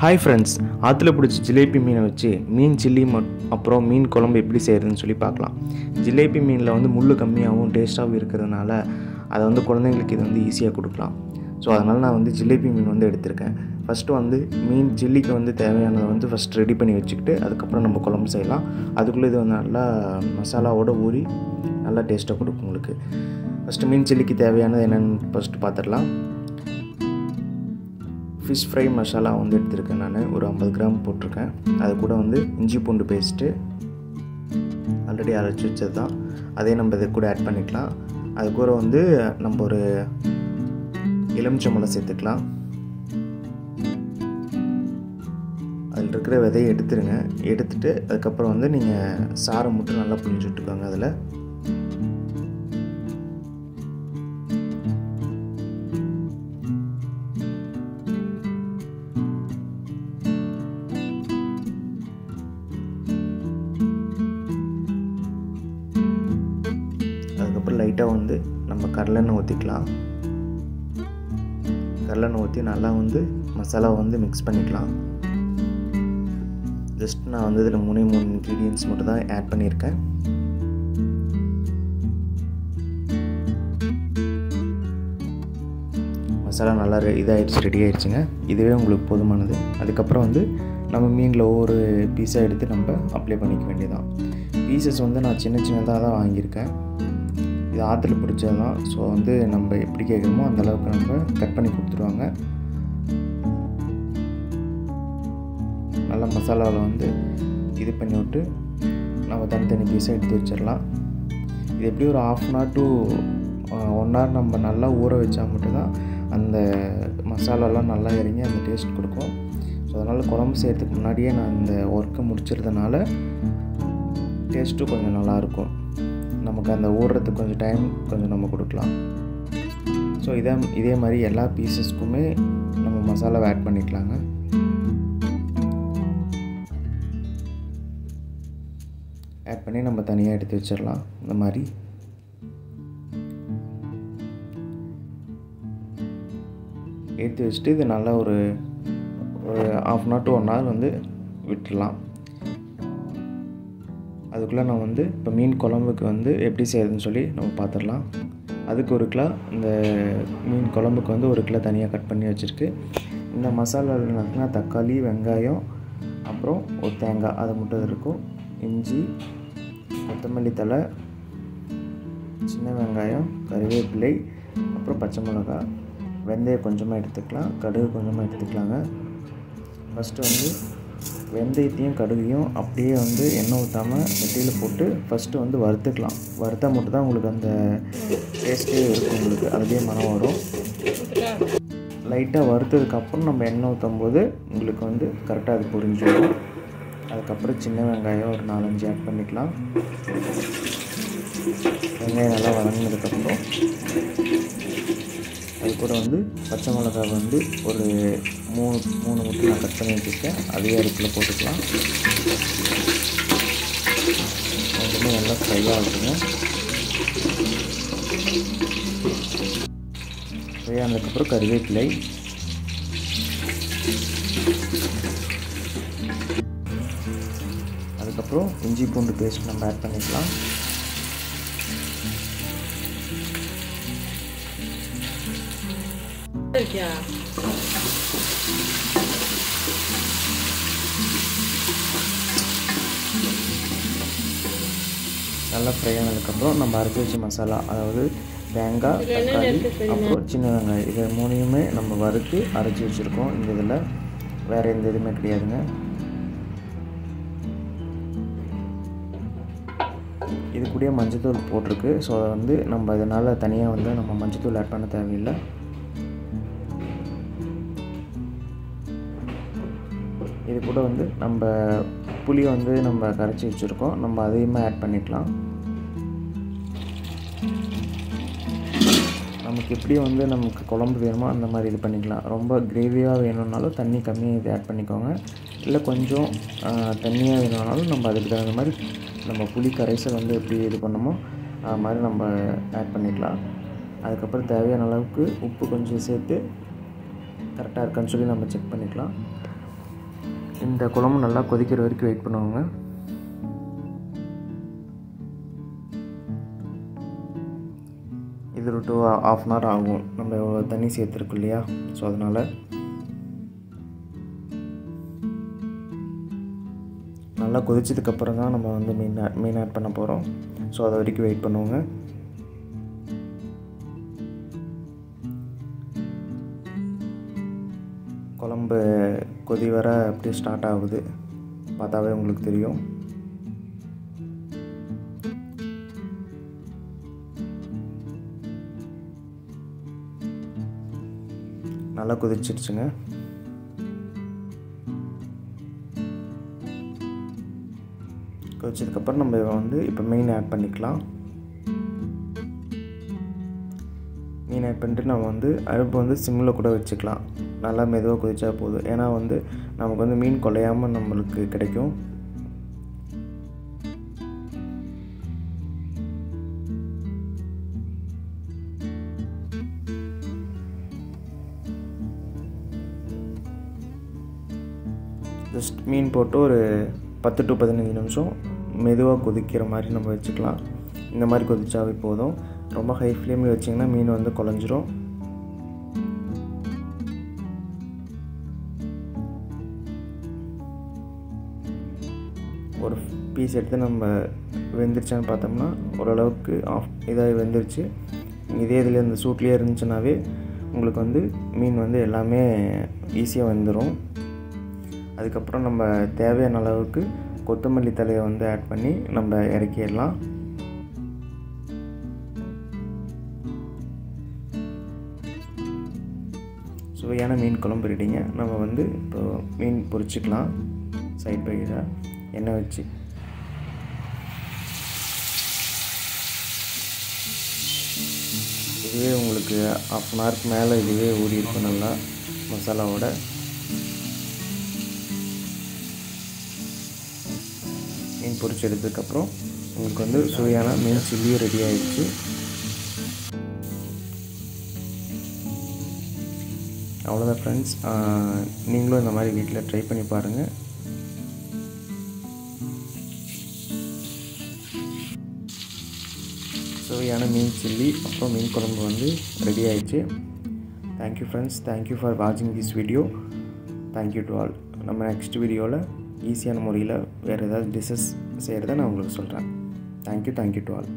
Hi friends ஆற்றுல பிடிச்ச ஜிலேபி மீனை வச்சு மீன் சில்லி அப்புறம் மீன் குழம்பு எப்படி செய்கிறதுன்னு சொல்லி பார்க்கலாம். ஜிலேபி மீனில் வந்து முள் கம்மியாகவும் டேஸ்ட்டாகவும் இருக்கிறதுனால அதை வந்து குழந்தைங்களுக்கு இது வந்து ஈஸியாக கொடுக்கலாம். ஸோ அதனால் நான் வந்து ஜிலேபி மீன் வந்து எடுத்திருக்கேன். ஃபஸ்ட்டு வந்து மீன் சில்லிக்கு வந்து தேவையானதை வந்து ஃபஸ்ட் ரெடி பண்ணி வச்சுக்கிட்டு அதுக்கப்புறம் நம்ம குழம்பு செய்யலாம். அதுக்குள்ளே இது வந்து நல்லா மசாலாவோட ஊறி நல்லா டேஸ்ட்டாக கொடுக்கும் உங்களுக்கு. ஃபஸ்ட்டு மீன் சில்லிக்கு தேவையானது என்னென்னு ஃபஸ்ட்டு பார்த்துடலாம். ஃபிஷ் ஃப்ரை மசாலா வந்து எடுத்திருக்கேன் நான். ஒரு ஐம்பது கிராம் போட்டிருக்கேன். அது கூட வந்து இஞ்சி பூண்டு பேஸ்ட்டு ஆல்ரெடி அரைச்சி வச்சது தான் அதே நம்ம இது கூட ஆட் பண்ணிக்கலாம். அது கூட வந்து நம்ம ஒரு எலுமிச்சம்பழம் சேர்த்துக்கலாம். அதில் இருக்கிற விதையை எடுத்துருங்க. எடுத்துட்டு அதுக்கப்புறம் வந்து நீங்கள் சாரை மட்டும் நல்லா புழிஞ்சு விட்டுக்கோங்க அதில். லைட்டாக வந்து நம்ம கடலெண்ணெய் ஊற்றிக்கலாம் கடலெண்ணெய் ஊற்றி நல்லா வந்து மசாலாவை வந்து மிக்ஸ் பண்ணிக்கலாம். ஜஸ்ட் நான் வந்து இதில் மூணே மூணு இன்க்ரீடியன்ஸ் மட்டும் தான் ஆட் பண்ணியிருக்கேன். மசாலா நல்லா ரெ இதாகிடுச்சு ரெடி ஆகிடுச்சுங்க இதுவே உங்களுக்கு போதுமானது. அதுக்கப்புறம் வந்து நம்ம மீனில் ஒவ்வொரு பீஸாக எடுத்து நம்ம அப்ளை பண்ணிக்க வேண்டியதான் பீசஸ் வந்து நான் சின்ன சின்னதாக தான் வாங்கியிருக்கேன். இது ஆற்றுல பிடிச்சது தான் ஸோ வந்து நம்ம எப்படி கேட்குறோமோ அந்தளவுக்கு நம்ம கட் பண்ணி கொடுத்துருவாங்க. நல்லா மசாலாவில் வந்து இது பண்ணி விட்டு நம்ம தனித்தனி பீஸாக எடுத்து வச்சிடலாம். இது எப்படி ஒரு half an hour to one hour நம்ம நல்லா ஊற வச்சா மட்டும்தான் அந்த மசாலாலாம் நல்லா இறங்கி அந்த டேஸ்ட் கொடுக்கும். ஸோ அதனால் குழம்பு செய்கிறதுக்கு முன்னாடியே நான் இந்த ஒர்க்கை முடிச்சிருந்தனால டேஸ்ட்டும் கொஞ்சம் நல்லாயிருக்கும் நமக்கு அந்த ஓடுறதுக்கு கொஞ்சம் டைம் கொஞ்சம் நம்ம கொடுக்கலாம். ஸோ இதே இதே மாதிரி எல்லா பீசஸ்க்குமே நம்ம மசாலாவை ஆட் பண்ணிக்கலாங்க. ஆட் பண்ணி நம்ம தனியாக எடுத்து வச்சிடலாம். இந்த மாதிரி. எடுத்து வச்சுட்டு இது நல்லா ஒரு ஒரு half an hour to one hour வந்து விட்டுடலாம். அதுக்குள்ளே நான் வந்து இப்போ மீன் குழம்புக்கு வந்து எப்படி செய்யறதுன்னு சொல்லி நம்ம பார்த்துடலாம் அதுக்கு ஒரு கிலோ இந்த மீன் குழம்புக்கு வந்து ஒரு கிலோ தனியாக கட் பண்ணி வச்சுருக்கு. இந்த மசாலாவில் தக்காளி வெங்காயம் அப்புறம் ஒரு தேங்காய் அது மட்டும் இருக்கும். இஞ்சி கொத்தமல்லி தலை சின்ன வெங்காயம் கருவேப்பிலை அப்புறம் பச்சை மிளகா. வெந்தயம் கொஞ்சமாக எடுத்துக்கலாம் கடுகு கொஞ்சமாக எடுத்துக்கலாங்க. ஃபஸ்ட்டு வந்து வெந்தயத்தையும் கடுகையும் அப்படியே வந்து எண்ணெய் ஊற்றாமல் வெட்டியில் போட்டு ஃபஸ்ட்டு வந்து வறுத்துக்கலாம். வறுத்தா மட்டும் தான் உங்களுக்கு அந்த டேஸ்ட்டே இருக்கும் உங்களுக்கு. அதுலேயே மனம் வரும். லைட்டாக வறுத்ததுக்கப்புறம் நம்ம எண்ணெய் ஊற்றும் போது உங்களுக்கு வந்து கரெக்டாக அது புரிஞ்சிடும். அதுக்கப்புறம் சின்ன வெங்காயம் ஒரு நாலஞ்சு ஆட் பண்ணிக்கலாம். வெங்காயம் நல்லா வதங்கினதுக்கப்புறம் அது கூட வந்து பச்சை மிளகாய் வந்து ஒரு மூணு மூணு முட்டை நான் கட் பண்ணி வச்சுருக்கேன். அதையே அடுப்பில் போட்டுக்கலாம். ரெண்டுமே நல்லா ஃப்ரை ஆகுதுங்க ஃப்ரை ஆனதுக்கப்புறம் கருவேப்பிலை. அதுக்கப்புறம் இஞ்சி பூண்டு பேஸ்ட் நம்ம ஆட் பண்ணிக்கலாம். இருக்கியா நல்லா ஃப்ரை ஆனதுக்கப்புறம் நம்ம அரைச்சி வச்ச மசாலா அதாவது தேங்காய் தக்காளி அப்புறம் சின்ன வெங்காயம். இது மூணையுமே நம்ம வறுத்து அரைச்சி வச்சுருக்கோம். இந்த இதில் வேறு எந்த இதுவுமே கிடையாதுங்க. இது கூடயே மஞ்சத்தூள் போட்டிருக்கு. ஸோ அதை வந்து நம்ம இதனால் தனியாக வந்து நம்ம மஞ்சத்தூள் ஆட் பண்ண தேவையில்லை. கூட வந்து நம்ம புளியை வந்து நம்ம கரைச்சி வச்சுருக்கோம். நம்ம அதையுமே ஆட் பண்ணிக்கலாம். நமக்கு எப்படி வந்து நமக்கு குழம்பு வேணுமோ அந்த மாதிரி இது பண்ணிக்கலாம். ரொம்ப கிரேவியாக வேணும்னாலும் தண்ணி கம்மியாக இது ஆட் பண்ணிக்கோங்க. இல்லை கொஞ்சம் தண்ணியாக வேணும்னாலும் நம்ம அதுக்கு தகுந்த மாதிரி நம்ம புளி கரைசல் வந்து எப்படி இது பண்ணமோ அது மாதிரி நம்ம ஆட் பண்ணிக்கலாம். அதுக்கப்புறம் தேவையான அளவுக்கு உப்பு கொஞ்சம் சேர்த்து கரெக்டாக இருக்கான்னு சொல்லி நம்ம செக் பண்ணிக்கலாம். இந்த குழம்பு நல்லா கொதிக்கிற வரைக்கும் வெயிட் பண்ணுவாங்க. இது ஒரு டூ ஆஃப் அன் ஹவர் ஆகும். நம்ம தண்ணி சேர்த்துருக்கோம் இல்லையா? ஸோ அதனால் நல்லா கொதிச்சதுக்கப்புறம் தான் நம்ம வந்து மீன் மீன் ஆட் பண்ண போகிறோம் ஸோ அது வரைக்கும் வெயிட் பண்ணுவோங்க. ரொம்ப கொதி வர அப்படியே ஸ்டார்ட் ஆகுது. பார்த்தாவே உங்களுக்கு தெரியும். நல்லா கொதிச்சிடுச்சுங்க. கொதிச்சதுக்கப்புறம் நம்ம வந்து இப்போ மீன் ஆட் பண்ணிக்கலாம். மீன் ஆட் பண்ணிட்டு நம்ம வந்து அடுப்பு வந்து சிம்மில் கூட வச்சுக்கலாம். நல்லா மெதுவாக கொதிச்சா போதும். ஏன்னா வந்து நமக்கு வந்து மீன் குலையாமல் நம்மளுக்கு கிடைக்கும். ஜஸ்ட் மீன் போட்டு ஒரு பத்து டு பதினஞ்சு நிமிஷம் மெதுவாக கொதிக்கிற மாதிரி நம்ம வச்சுக்கலாம். இந்த மாதிரி கொதிச்சாவே போதும். ரொம்ப ஹை ஃப்ளேமில் வச்சிங்கன்னா மீன் வந்து குழஞ்சிரும். பீஸ் எடுத்து நம்ம வெந்துருச்சான்னு பார்த்தோம்னா ஓரளவுக்கு ஆஃப் இதாகி வெந்துருச்சு. இதே இதில் இந்த சூட்லேயே இருந்துச்சுனாவே உங்களுக்கு வந்து மீன் வந்து எல்லாமே ஈஸியாக வந்துடும் அதுக்கப்புறம் நம்ம தேவையான அளவுக்கு கொத்தமல்லி தலையை வந்து ஆட் பண்ணி நம்ம இறக்கிடலாம். சுவையான மீன் குழம்பு ரெடிங்க நம்ம வந்து இப்போ மீன் பொரிச்சிக்கலாம். சைட் பை எண்ணெய் வச்சு. இதுவே உங்களுக்கு ஆஃப் அன் ஹவருக்கு மேலே இதுவே ஊறி இருக்கும் நல்லா மசாலாவோட. மீன் பொரிச்சு எடுத்ததுக்கப்புறம் உங்களுக்கு வந்து சுவையான மீன் சில்லியும் ரெடி ஆயிடுச்சு. அவ்வளோதான் ஃப்ரெண்ட்ஸ் நீங்களும் இந்த மாதிரி வீட்டில் ட்ரை பண்ணி பாருங்கள் சுவையான மீன் சில்லி அப்புறம் மீன் குழம்பு வந்து ரெடி ஆயிடுச்சு. Thank you friends thank you for வாட்சிங் this video thank you to all நம்ம நெக்ஸ்ட் வீடியோவில் ஈஸியான முறையில் வேறு ஏதாவது டிஷ்ஷஸ் செய்கிறத நான் உங்களுக்கு சொல்கிறேன் தேங்க்யூ தேங்க்யூ டு ஆல்